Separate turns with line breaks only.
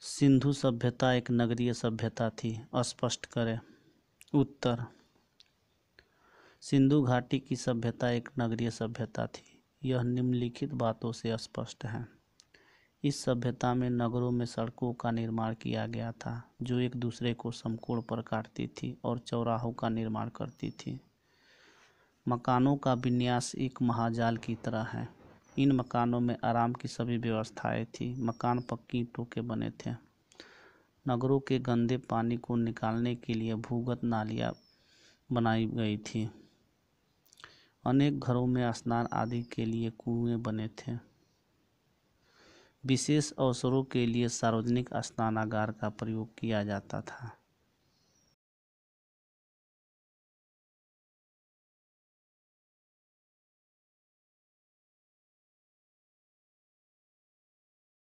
सिंधु सभ्यता एक नगरीय सभ्यता थी स्पष्ट करें। उत्तर। सिंधु घाटी की सभ्यता एक नगरीय सभ्यता थी, यह निम्नलिखित बातों से स्पष्ट है। इस सभ्यता में नगरों में सड़कों का निर्माण किया गया था, जो एक दूसरे को समकोण पर काटती थी और चौराहों का निर्माण करती थी। मकानों का विन्यास एक महाजाल की तरह है। इन मकानों में आराम की सभी व्यवस्थाएँ थी। मकान पक्की ईंटों के बने थे। नगरों के गंदे पानी को निकालने के लिए भूगत नालियाँ बनाई गई थी। अनेक घरों में स्नान आदि के लिए कुएँ बने थे। विशेष अवसरों के लिए सार्वजनिक स्नानागार का प्रयोग किया जाता था।